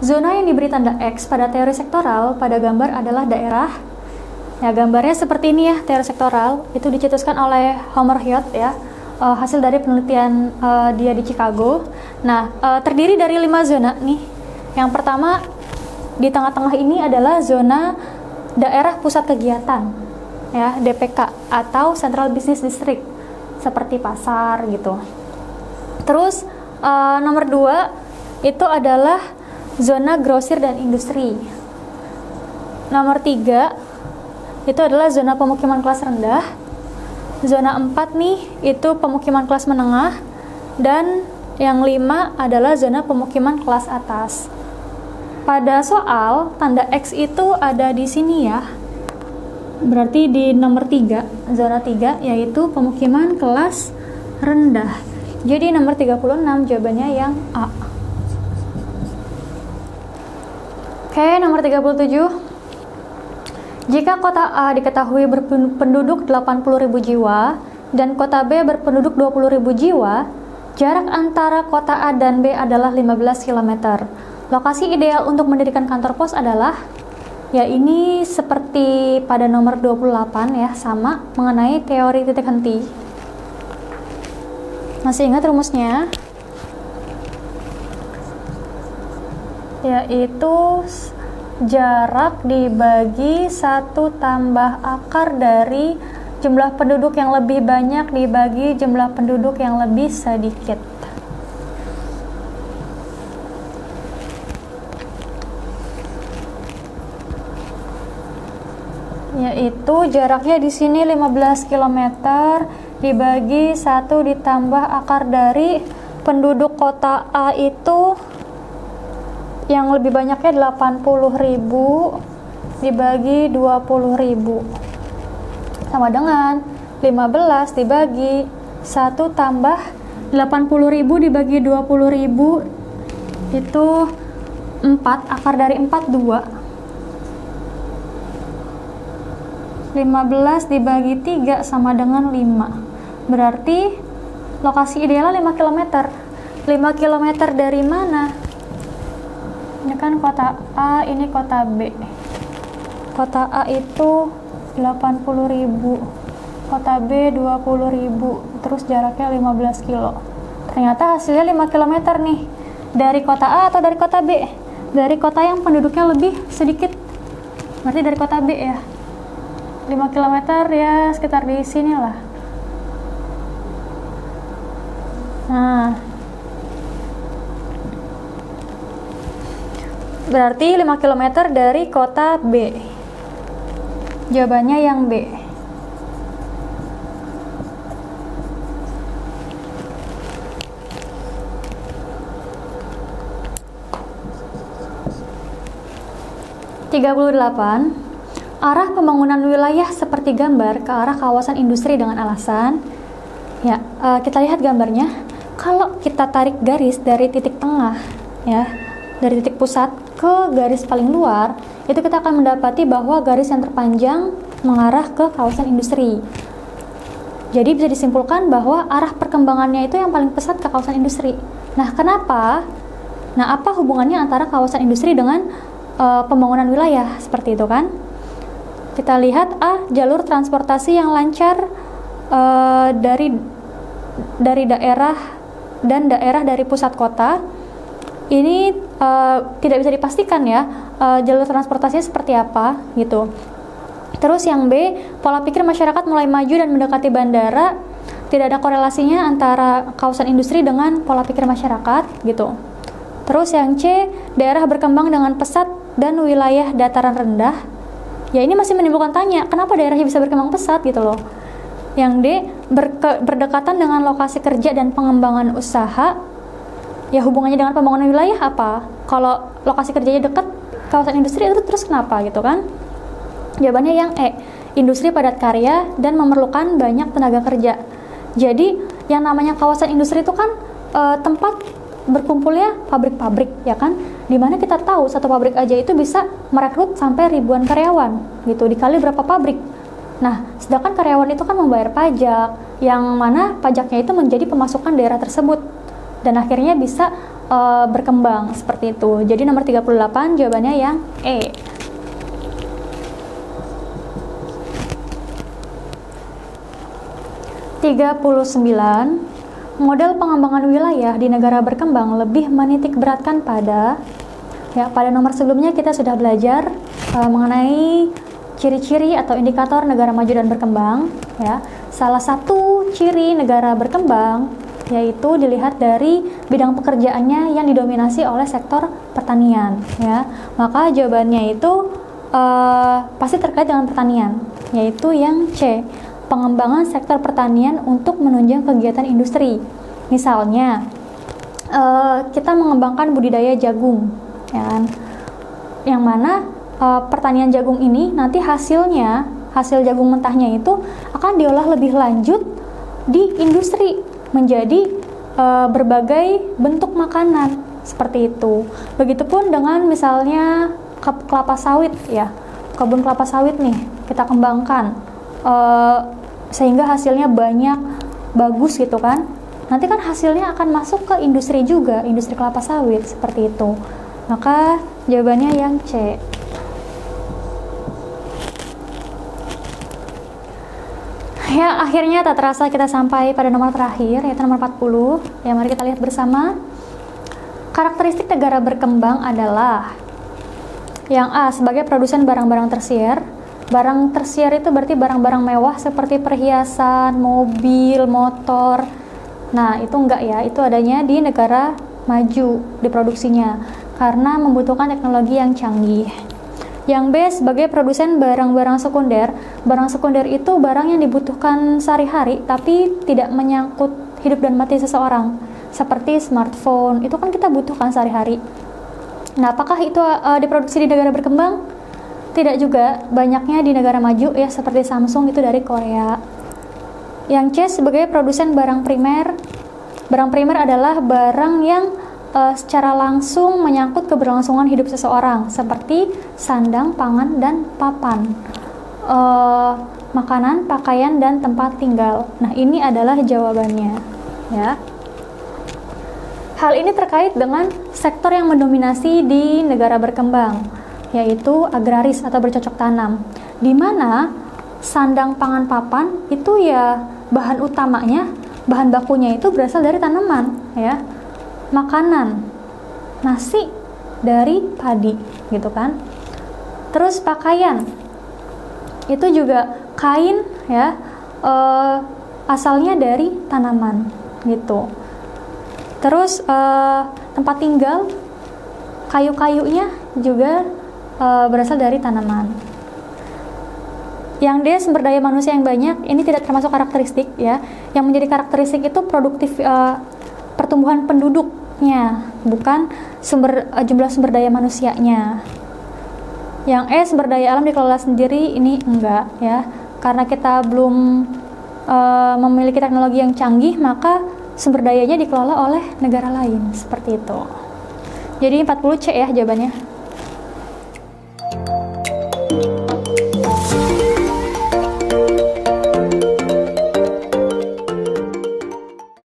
zona yang diberi tanda X pada teori sektoral pada gambar adalah daerah Ya, gambarnya seperti ini ya, teori sektoral. Itu dicetuskan oleh Homer Heath ya, uh, hasil dari penelitian uh, dia di Chicago. Nah, uh, terdiri dari lima zona nih. Yang pertama di tengah-tengah ini adalah zona daerah pusat kegiatan, ya DPK atau Central Business District, seperti pasar gitu. Terus uh, nomor dua itu adalah zona grosir dan industri. Nomor tiga itu adalah zona pemukiman kelas rendah. Zona 4 nih itu pemukiman kelas menengah dan yang lima adalah zona pemukiman kelas atas. Pada soal tanda X itu ada di sini ya. Berarti di nomor 3, zona 3 yaitu pemukiman kelas rendah. Jadi nomor 36 jawabannya yang A. Oke, nomor 37 jika kota A diketahui berpenduduk 80.000 jiwa dan kota B berpenduduk 20.000 jiwa, jarak antara kota A dan B adalah 15 km. Lokasi ideal untuk mendirikan kantor pos adalah ya ini seperti pada nomor 28 ya, sama mengenai teori titik henti. Masih ingat rumusnya? Yaitu jarak dibagi satu tambah akar dari jumlah penduduk yang lebih banyak dibagi jumlah penduduk yang lebih sedikit. Yaitu jaraknya di sini 15 km dibagi satu ditambah akar dari penduduk kota A itu yang lebih banyaknya 80.000 dibagi 20.000 sama dengan 15 dibagi 1 tambah 80.000 dibagi 20.000 itu 4 akar dari 4 2 15 dibagi 3 sama dengan 5 berarti lokasi idealnya 5 km 5 km dari mana? Ini kan kota A ini kota B. Kota A itu 80.000 kota B 20.000 terus jaraknya 15 kilo. Ternyata hasilnya 5 km nih. Dari kota A atau dari kota B? Dari kota yang penduduknya lebih sedikit. Berarti dari kota B ya. 5 km ya sekitar di sini lah nah Berarti 5 km dari kota B. Jawabannya yang B. Tiga puluh delapan, arah pembangunan wilayah seperti gambar ke arah kawasan industri dengan alasan, ya uh, kita lihat gambarnya. Kalau kita tarik garis dari titik tengah, ya dari titik pusat ke garis paling luar, itu kita akan mendapati bahwa garis yang terpanjang mengarah ke kawasan industri. Jadi bisa disimpulkan bahwa arah perkembangannya itu yang paling pesat ke kawasan industri. Nah, kenapa? Nah, apa hubungannya antara kawasan industri dengan uh, pembangunan wilayah seperti itu kan? Kita lihat A, jalur transportasi yang lancar uh, dari dari daerah dan daerah dari pusat kota ini uh, tidak bisa dipastikan ya uh, jalur transportasinya seperti apa gitu. Terus yang B, pola pikir masyarakat mulai maju dan mendekati bandara, tidak ada korelasinya antara kawasan industri dengan pola pikir masyarakat gitu. Terus yang C, daerah berkembang dengan pesat dan wilayah dataran rendah. Ya ini masih menimbulkan tanya, kenapa daerahnya bisa berkembang pesat gitu loh. Yang D, berke, berdekatan dengan lokasi kerja dan pengembangan usaha ya hubungannya dengan pembangunan wilayah apa? Kalau lokasi kerjanya dekat kawasan industri itu terus kenapa gitu kan? Jawabannya yang E industri padat karya dan memerlukan banyak tenaga kerja. Jadi yang namanya kawasan industri itu kan e, tempat berkumpulnya pabrik-pabrik ya kan? Di mana kita tahu satu pabrik aja itu bisa merekrut sampai ribuan karyawan gitu dikali berapa pabrik. Nah sedangkan karyawan itu kan membayar pajak yang mana pajaknya itu menjadi pemasukan daerah tersebut dan akhirnya bisa uh, berkembang seperti itu. Jadi nomor 38 jawabannya yang E. Tiga puluh sembilan model pengembangan wilayah di negara berkembang lebih menitik beratkan pada ya pada nomor sebelumnya kita sudah belajar uh, mengenai ciri-ciri atau indikator negara maju dan berkembang ya salah satu ciri negara berkembang yaitu dilihat dari bidang pekerjaannya yang didominasi oleh sektor pertanian ya. Maka jawabannya itu uh, pasti terkait dengan pertanian yaitu yang C pengembangan sektor pertanian untuk menunjang kegiatan industri. Misalnya uh, kita mengembangkan budidaya jagung ya kan? yang mana uh, pertanian jagung ini nanti hasilnya hasil jagung mentahnya itu akan diolah lebih lanjut di industri menjadi e, berbagai bentuk makanan seperti itu. Begitupun dengan misalnya kelapa sawit ya, kebun kelapa sawit nih kita kembangkan e, sehingga hasilnya banyak bagus gitu kan. Nanti kan hasilnya akan masuk ke industri juga, industri kelapa sawit seperti itu. Maka jawabannya yang C. Ya, akhirnya tak terasa kita sampai pada nomor terakhir, yaitu nomor 40. Ya, mari kita lihat bersama. Karakteristik negara berkembang adalah yang A sebagai produsen barang-barang tersier. Barang tersier itu berarti barang-barang mewah seperti perhiasan, mobil, motor. Nah, itu enggak ya, itu adanya di negara maju diproduksinya karena membutuhkan teknologi yang canggih. Yang B sebagai produsen barang-barang sekunder. Barang sekunder itu barang yang dibutuhkan sehari-hari tapi tidak menyangkut hidup dan mati seseorang. Seperti smartphone, itu kan kita butuhkan sehari-hari. Nah, apakah itu uh, diproduksi di negara berkembang? Tidak juga, banyaknya di negara maju ya seperti Samsung itu dari Korea. Yang C sebagai produsen barang primer. Barang primer adalah barang yang uh, secara langsung menyangkut keberlangsungan hidup seseorang seperti sandang, pangan, dan papan. Uh, makanan, pakaian, dan tempat tinggal. Nah, ini adalah jawabannya, ya. Hal ini terkait dengan sektor yang mendominasi di negara berkembang, yaitu agraris atau bercocok tanam, di mana sandang, pangan, papan itu ya bahan utamanya, bahan bakunya itu berasal dari tanaman, ya makanan. Nasi dari padi gitu kan? Terus pakaian. Itu juga kain ya uh, asalnya dari tanaman gitu. Terus uh, tempat tinggal kayu-kayunya juga uh, berasal dari tanaman. Yang dia sumber daya manusia yang banyak ini tidak termasuk karakteristik ya. Yang menjadi karakteristik itu produktif uh, pertumbuhan penduduknya, bukan sumber uh, jumlah sumber daya manusianya. Yang E sumber daya alam dikelola sendiri ini enggak ya. Karena kita belum uh, memiliki teknologi yang canggih, maka sumber dayanya dikelola oleh negara lain seperti itu. Jadi 40 C ya jawabannya.